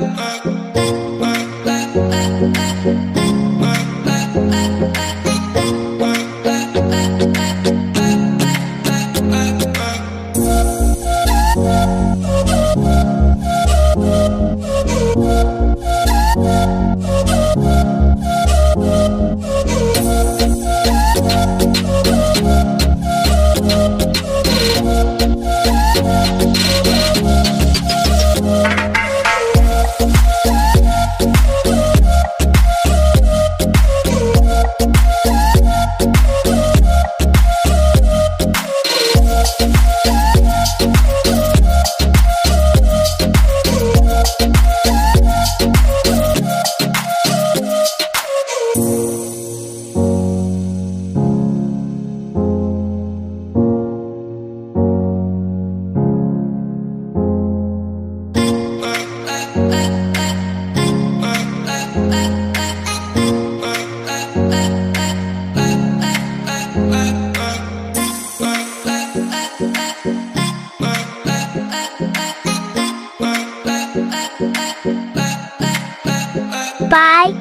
Bye. Bye.